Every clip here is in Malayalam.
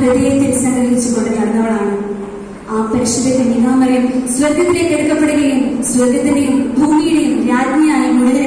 ഹൃദയത്തിൽ സങ്കല്പിച്ചുകൊണ്ട് നടന്നവളാണ്. ആ പരിശുദ്ധ കന്യകാമരം സ്വർഗത്തിലേക്ക് എടുക്കപ്പെടുകയും സ്വർഗത്തിന്റെയും ഭൂമിയുടെയും രാജ്ഞിയായി മുഴുവൻ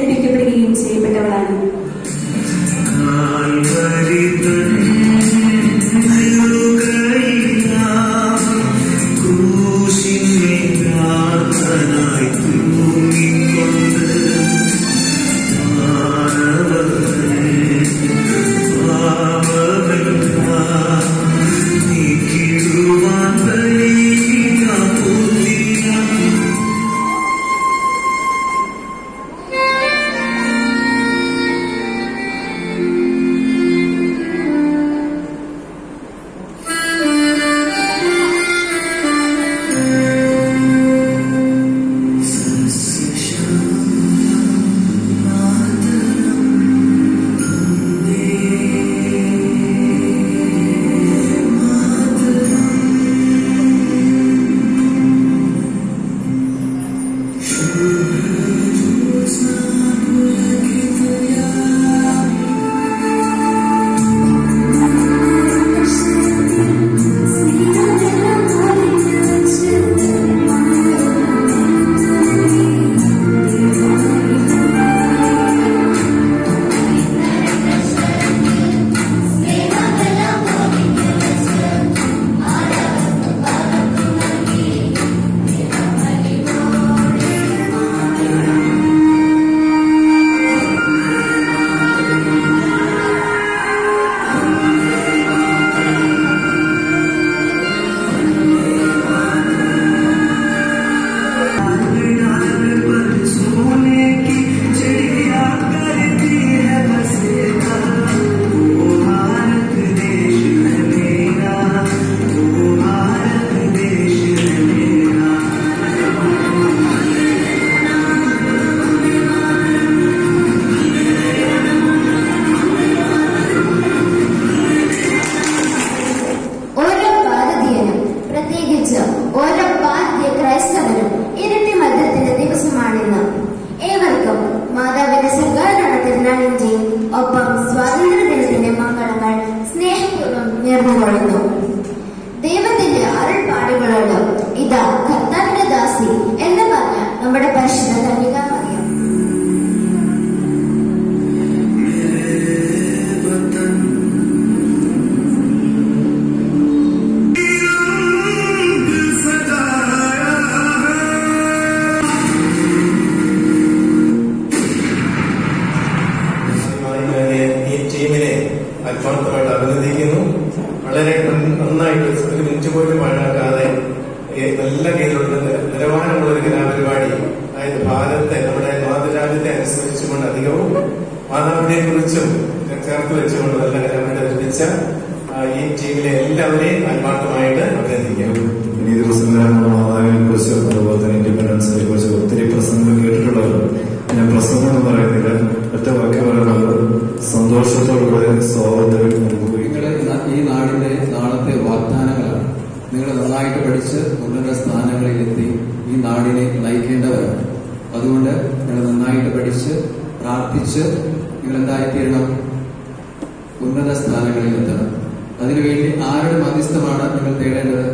വളരെ നന്നായിട്ട് ഒരു മിനിറ്റ് പോലും പാഴാക്കാതെ നല്ല രീതിയിലുള്ള നിലവാരമുള്ള ഒരു കലാപരിപാടി അതായത് ഭാരതത്തെ നമ്മുടെ മാതൃരാജ്യത്തെ അനുസരിച്ചുകൊണ്ട് അധികവും മാതാവിനെ കുറിച്ചും ചേർത്ത് വെച്ചുകൊണ്ട് നല്ല കലാപരിപാടി അവതരിപ്പിച്ച ഈ ടീമിലെ എല്ലാവരെയും ആത്മാർത്ഥമായിട്ട് അഭിനന്ദിക്കാം. ഈ ദിവസങ്ങളിൽ പഠിച്ച് ഉന്നത സ്ഥാനങ്ങളിലെത്തി ഈ നാടിനെ നയിക്കേണ്ടവരാണ്. അതുകൊണ്ട് നിങ്ങൾ നന്നായിട്ട് പഠിച്ച് പ്രാർത്ഥിച്ച് നിങ്ങൾ എന്തായിത്തീരണം ഉന്നത സ്ഥാനങ്ങളിൽ എത്തണം അതിനുവേണ്ടി ആരുടെ മധ്യസ്ഥമാണ് നിങ്ങൾ തേടേണ്ടത്?